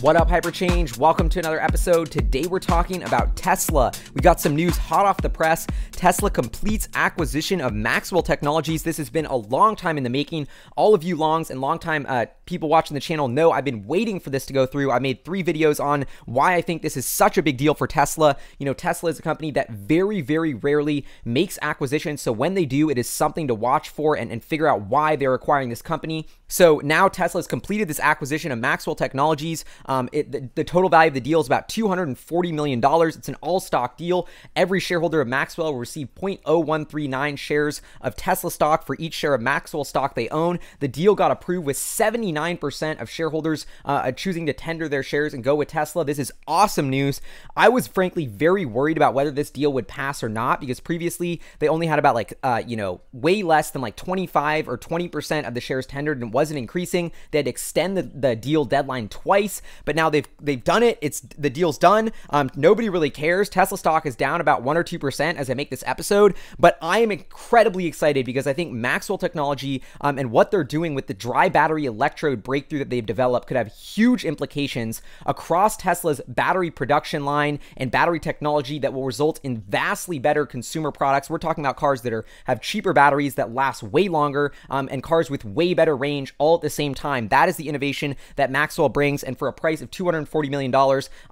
What up, Hyperchange? Welcome to another episode. Today we're talking about Tesla. We got some news hot off the press. Tesla completes acquisition of Maxwell Technologies. This has been a long time in the making. All of you longs and longtime uh, people watching the channel know I've been waiting for this to go through. I made three videos on why I think this is such a big deal for Tesla. You know, Tesla is a company that very, very rarely makes acquisitions. So when they do, it is something to watch for and, and figure out why they're acquiring this company. So now Tesla has completed this acquisition of Maxwell Technologies. Um, it, the, the, total value of the deal is about $240 million. It's an all stock deal. Every shareholder of Maxwell will receive 0.0139 shares of Tesla stock for each share of Maxwell stock they own. The deal got approved with 79% of shareholders uh, choosing to tender their shares and go with Tesla. This is awesome news. I was frankly very worried about whether this deal would pass or not because previously they only had about like, uh, you know, way less than like 25 or 20% of the shares tendered and wasn't increasing. They had to extend the, the deal deadline twice but now they've they've done it. It's the deal's done. Um, nobody really cares. Tesla stock is down about one or two percent as I make this episode, but I am incredibly excited because I think Maxwell Technology um, and what they're doing with the dry battery electrode breakthrough that they've developed could have huge implications across Tesla's battery production line and battery technology that will result in vastly better consumer products. We're talking about cars that are have cheaper batteries that last way longer um, and cars with way better range all at the same time. That is the innovation that Maxwell brings, and for a price of $240 million.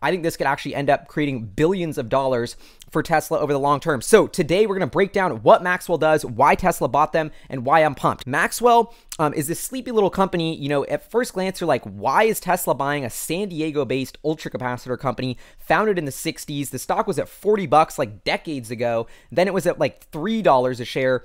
I think this could actually end up creating billions of dollars for Tesla over the long term. So today we're going to break down what Maxwell does, why Tesla bought them, and why I'm pumped. Maxwell um, is this sleepy little company. You know, at first glance, you're like, why is Tesla buying a San Diego-based ultracapacitor company founded in the 60s? The stock was at 40 bucks like decades ago. Then it was at like $3 a share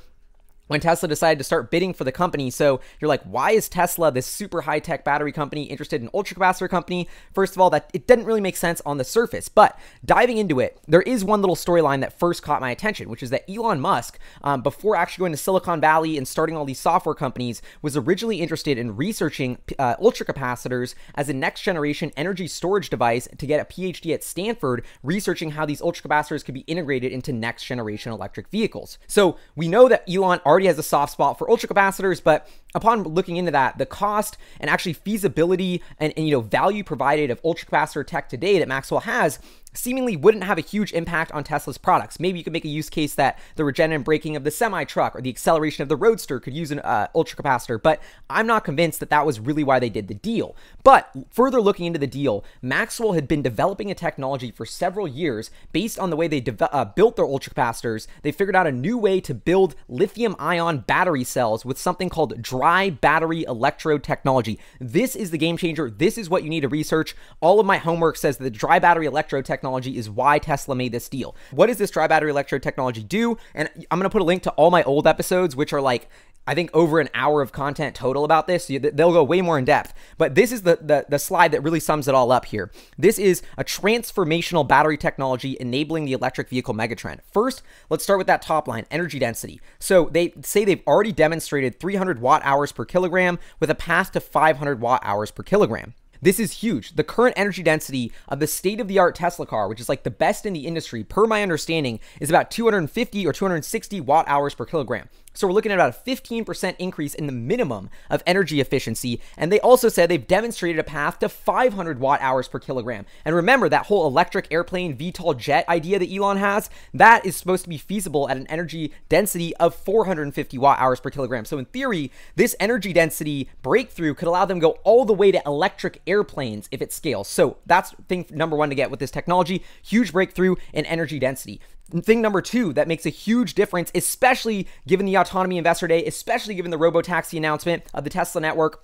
when Tesla decided to start bidding for the company. So you're like, why is Tesla, this super high tech battery company, interested in ultracapacitor company? First of all, that it didn't really make sense on the surface. But diving into it, there is one little storyline that first caught my attention, which is that Elon Musk, um, before actually going to Silicon Valley and starting all these software companies, was originally interested in researching uh, ultracapacitors as a next generation energy storage device to get a PhD at Stanford, researching how these ultracapacitors could be integrated into next generation electric vehicles. So we know that Elon already already has a soft spot for ultracapacitors, but upon looking into that, the cost and actually feasibility and, and you know value provided of ultracapacitor tech today that Maxwell has seemingly wouldn't have a huge impact on Tesla's products. Maybe you could make a use case that the regenerative braking of the semi truck or the acceleration of the roadster could use an uh, ultracapacitor, but I'm not convinced that that was really why they did the deal. But further looking into the deal, Maxwell had been developing a technology for several years based on the way they uh, built their ultracapacitors. They figured out a new way to build lithium ion battery cells with something called dry battery electrode technology. This is the game changer. This is what you need to research. All of my homework says that the dry battery electrode technology technology is why Tesla made this deal. What does this dry battery electrode technology do? And I'm going to put a link to all my old episodes, which are like I think over an hour of content total about this. They'll go way more in depth. But this is the, the, the, slide that really sums it all up here. This is a transformational battery technology enabling the electric vehicle megatrend. First, let's start with that top line energy density. So they say they've already demonstrated 300 watt hours per kilogram with a path to 500 watt hours per kilogram. This is huge. The current energy density of the state of the art Tesla car, which is like the best in the industry, per my understanding, is about 250 or 260 watt hours per kilogram. So we're looking at about a 15% increase in the minimum of energy efficiency. And they also said they've demonstrated a path to 500 watt hours per kilogram. And remember that whole electric airplane VTOL jet idea that Elon has, that is supposed to be feasible at an energy density of 450 watt hours per kilogram. So in theory, this energy density breakthrough could allow them to go all the way to electric airplanes if it scales. So that's thing number one to get with this technology, huge breakthrough in energy density. Thing number two that makes a huge difference, especially given the Autonomy Investor Day, especially given the Robotaxi announcement of the Tesla network,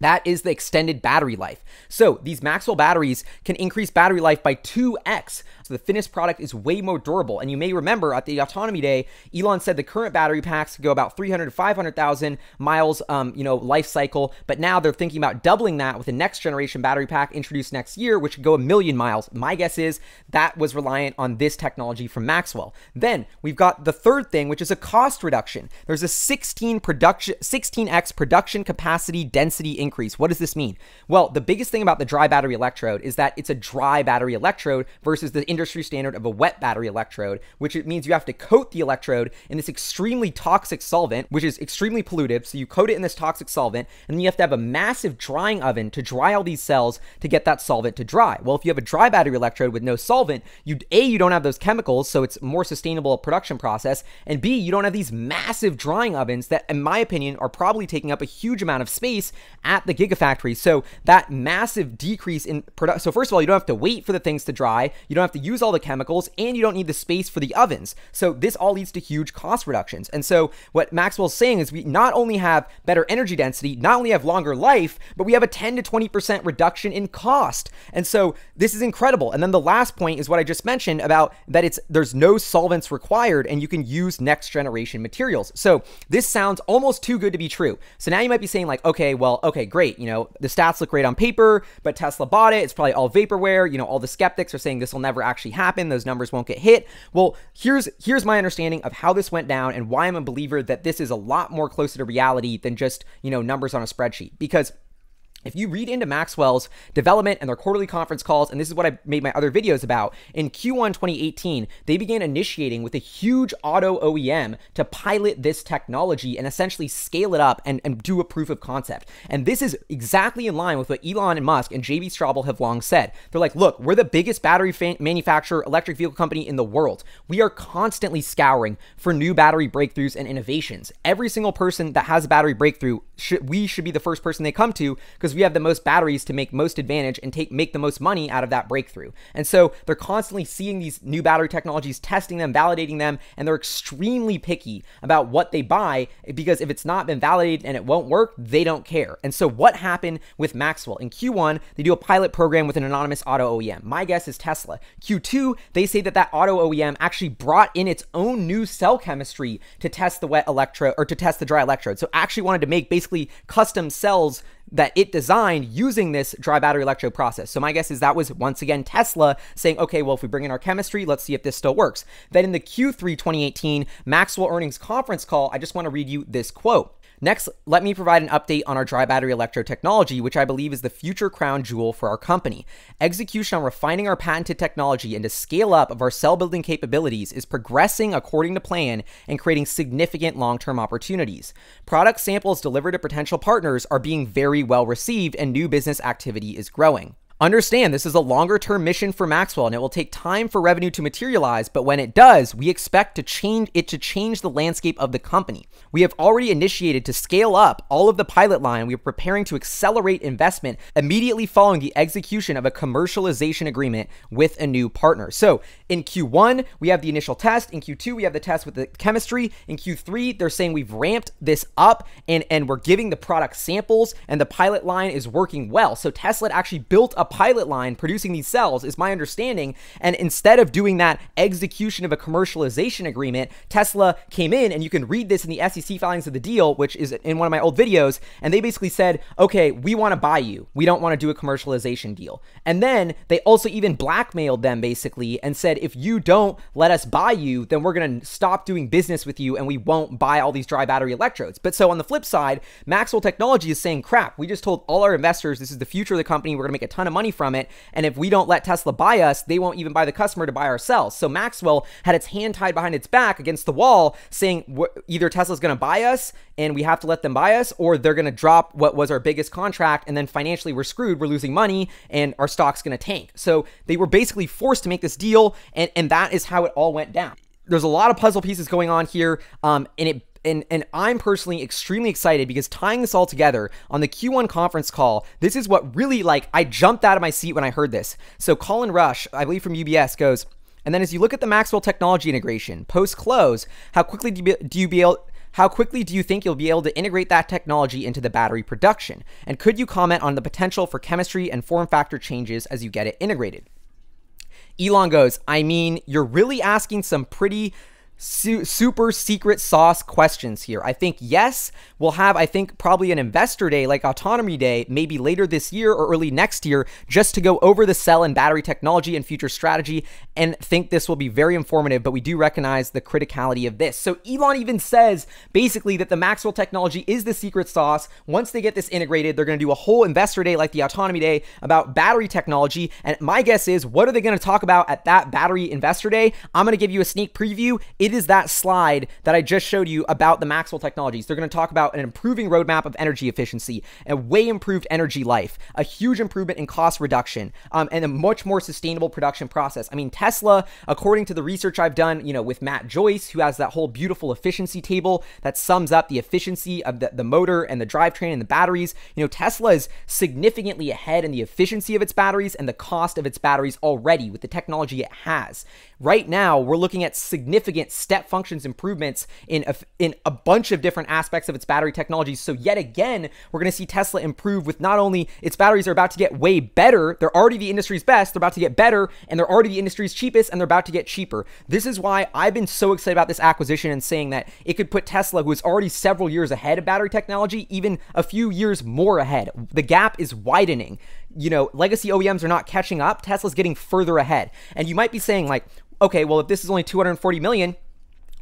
that is the extended battery life. So these Maxwell batteries can increase battery life by 2x. So the finished product is way more durable. And you may remember at the Autonomy Day, Elon said the current battery packs go about 300 to 500,000 miles, um, you know, life cycle. But now they're thinking about doubling that with the next generation battery pack introduced next year, which could go a million miles. My guess is that was reliant on this technology from Maxwell. Then we've got the third thing, which is a cost reduction. There's a 16 production, 16x production capacity density increase increase. What does this mean? Well, the biggest thing about the dry battery electrode is that it's a dry battery electrode versus the industry standard of a wet battery electrode, which it means you have to coat the electrode in this extremely toxic solvent, which is extremely pollutive. So you coat it in this toxic solvent, and then you have to have a massive drying oven to dry all these cells to get that solvent to dry. Well, if you have a dry battery electrode with no solvent, you A, you don't have those chemicals, so it's more sustainable production process, and B, you don't have these massive drying ovens that, in my opinion, are probably taking up a huge amount of space at the Gigafactory. So that massive decrease in production. So first of all, you don't have to wait for the things to dry, you don't have to use all the chemicals, and you don't need the space for the ovens. So this all leads to huge cost reductions. And so what Maxwell's saying is we not only have better energy density, not only have longer life, but we have a 10 to 20% reduction in cost. And so this is incredible. And then the last point is what I just mentioned about that it's there's no solvents required and you can use next generation materials. So this sounds almost too good to be true. So now you might be saying like, okay, well, okay, great. You know, the stats look great on paper, but Tesla bought it. It's probably all vaporware. You know, all the skeptics are saying this will never actually happen. Those numbers won't get hit. Well, here's here's my understanding of how this went down and why I'm a believer that this is a lot more closer to reality than just, you know, numbers on a spreadsheet. Because if you read into Maxwell's development and their quarterly conference calls, and this is what I made my other videos about, in Q1 2018, they began initiating with a huge auto OEM to pilot this technology and essentially scale it up and, and do a proof of concept. And this is exactly in line with what Elon and Musk and JB Straubel have long said. They're like, look, we're the biggest battery fa- manufacturer, electric vehicle company in the world. We are constantly scouring for new battery breakthroughs and innovations. Every single person that has a battery breakthrough, should, we should be the first person they come to because we have the most batteries to make most advantage and take make the most money out of that breakthrough. And so they're constantly seeing these new battery technologies, testing them, validating them, and they're extremely picky about what they buy because if it's not been validated and it won't work, they don't care. And so what happened with Maxwell? In Q1, they do a pilot program with an anonymous auto OEM. My guess is Tesla. Q2, they say that that auto OEM actually brought in its own new cell chemistry to test the wet electrode or to test the dry electrode. So actually wanted to make basically custom cells that it designed using this dry battery electrode process. So my guess is that was once again Tesla saying, okay, well, if we bring in our chemistry, let's see if this still works. Then in the Q3 2018 Maxwell earnings conference call, I just want to read you this quote. Next, let me provide an update on our dry battery electrode technology, which I believe is the future crown jewel for our company. Execution on refining our patented technology and to scale up of our cell building capabilities is progressing according to plan and creating significant long term opportunities. Product samples delivered to potential partners are being very well received, and new business activity is growing. Understand this is a longer term mission for Maxwell and it will take time for revenue to materialize, but when it does, we expect to change it to change the landscape of the company. We have already initiated to scale up all of the pilot line. We are preparing to accelerate investment immediately following the execution of a commercialization agreement with a new partner. So, in Q1, we have the initial test, in Q2, we have the test with the chemistry, in Q3, they're saying we've ramped this up and and we're giving the product samples and the pilot line is working well. So, Tesla actually built a pilot line producing these cells, is my understanding. And instead of doing that execution of a commercialization agreement, Tesla came in, and you can read this in the SEC filings of the deal, which is in one of my old videos. And they basically said, okay, we want to buy you. We don't want to do a commercialization deal. And then they also even blackmailed them basically and said, if you don't let us buy you, then we're going to stop doing business with you and we won't buy all these dry battery electrodes. But so on the flip side, Maxwell Technology is saying, crap, we just told all our investors this is the future of the company. We're going to make a ton of money from it. And if we don't let Tesla buy us, they won't even buy the customer to buy ourselves. So Maxwell had its hand tied behind its back against the wall, saying either Tesla's going to buy us and we have to let them buy us, or they're going to drop what was our biggest contract. And then financially, we're screwed. We're losing money and our stock's going to tank. So they were basically forced to make this deal. And, and that is how it all went down. There's a lot of puzzle pieces going on here. Um, and it and and I'm personally extremely excited because tying this all together on the Q1 conference call, this is what really like I jumped out of my seat when I heard this. So Colin Rusch, I believe from UBS, goes, and then as you look at the Maxwell technology integration post close, how quickly do you, do you be able how quickly do you think you'll be able to integrate that technology into the battery production? And could you comment on the potential for chemistry and form factor changes as you get it integrated? Elon goes, I mean, you're really asking some pretty su- super secret sauce questions here. I think, yes, we'll have, I think, probably an investor day like Autonomy Day, maybe later this year or early next year, just to go over the cell and battery technology and future strategy, and think this will be very informative. But we do recognize the criticality of this. So Elon even says basically that the Maxwell technology is the secret sauce. Once they get this integrated, they're going to do a whole investor day like the Autonomy Day about battery technology. And my guess is, what are they going to talk about at that battery investor day? I'm going to give you a sneak preview. Is that slide that I just showed you about the Maxwell technologies. They're going to talk about an improving roadmap of energy efficiency, a way improved energy life, a huge improvement in cost reduction, um, and a much more sustainable production process. I mean, Tesla, according to the research I've done, you know, with Matt Joyce, who has that whole beautiful efficiency table that sums up the efficiency of the, the motor and the drivetrain and the batteries. You know, Tesla is significantly ahead in the efficiency of its batteries and the cost of its batteries already with the technology it has. Right now, we're looking at significant step functions improvements in a, in a bunch of different aspects of its battery technologies. So yet again, we're going to see Tesla improve with not only its batteries are about to get way better, they're already the industry's best, they're about to get better, and they're already the industry's cheapest, and they're about to get cheaper. This is why I've been so excited about this acquisition and saying that it could put Tesla, who is already several years ahead of battery technology, even a few years more ahead. The gap is widening you know, legacy OEMs are not catching up. Tesla's getting further ahead. And you might be saying, like, okay, well, if this is only 240 million,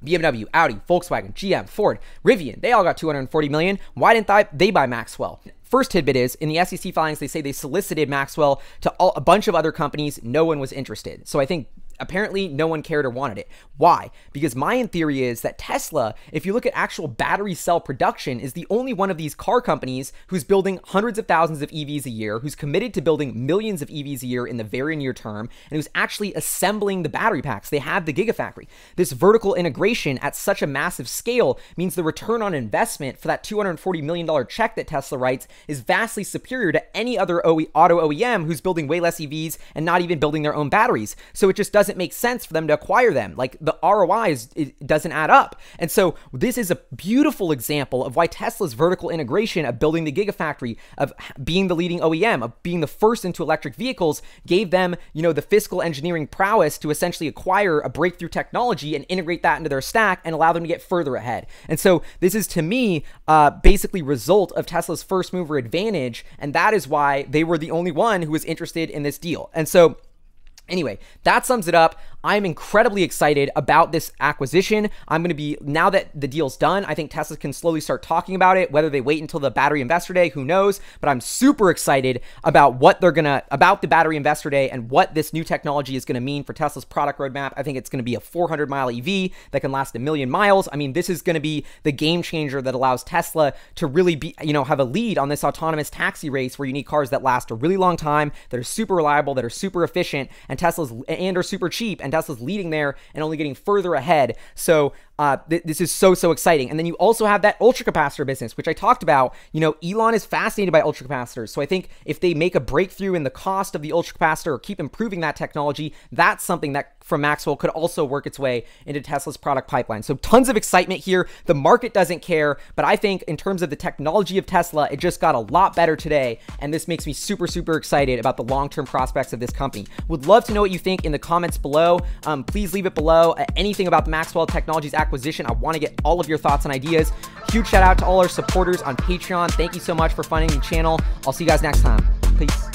BMW, Audi, Volkswagen, GM, Ford, Rivian, they all got 240 million. Why didn't they buy Maxwell? First tidbit is in the SEC filings, they say they solicited Maxwell to all, a bunch of other companies. No one was interested. So I think apparently no one cared or wanted it. Why? Because my theory is that Tesla, if you look at actual battery cell production, is the only one of these car companies who's building hundreds of thousands of EVs a year, who's committed to building millions of EVs a year in the very near term, and who's actually assembling the battery packs. They have the Gigafactory. This vertical integration at such a massive scale means the return on investment for that $240 million check that Tesla writes is vastly superior to any other auto OEM who's building way less EVs and not even building their own batteries. So it just doesn't doesn't make sense for them to acquire them. Like the ROI is, it doesn't add up. And so this is a beautiful example of why Tesla's vertical integration of building the Gigafactory, of being the leading OEM, of being the first into electric vehicles, gave them, you know, the fiscal engineering prowess to essentially acquire a breakthrough technology and integrate that into their stack and allow them to get further ahead. And so this is to me uh, basically result of Tesla's first mover advantage, and that is why they were the only one who was interested in this deal. And so Anyway, that sums it up. I'm incredibly excited about this acquisition. I'm going to be, now that the deal's done, I think Tesla can slowly start talking about it. Whether they wait until the battery investor day, who knows? But I'm super excited about what they're going to, about the battery investor day and what this new technology is going to mean for Tesla's product roadmap. I think it's going to be a 400 mile EV that can last a million miles. I mean, this is going to be the game changer that allows Tesla to really be, you know, have a lead on this autonomous taxi race where you need cars that last a really long time, that are super reliable, that are super efficient, and Tesla's, and are super cheap. And Tesla's leading there and only getting further ahead. So uh, th- this is so, so exciting. And then you also have that ultra capacitor business, which I talked about. You know, Elon is fascinated by ultra capacitors. So I think if they make a breakthrough in the cost of the ultra capacitor or keep improving that technology, that's something that from Maxwell could also work its way into Tesla's product pipeline. So tons of excitement here. The market doesn't care, but I think in terms of the technology of Tesla, it just got a lot better today. And this makes me super, super excited about the long term prospects of this company. Would love to know what you think in the comments below. Um, please leave it below. Uh, anything about the Maxwell Technologies acquisition. I want to get all of your thoughts and ideas. Huge shout out to all our supporters on Patreon. Thank you so much for funding the channel. I'll see you guys next time. Peace.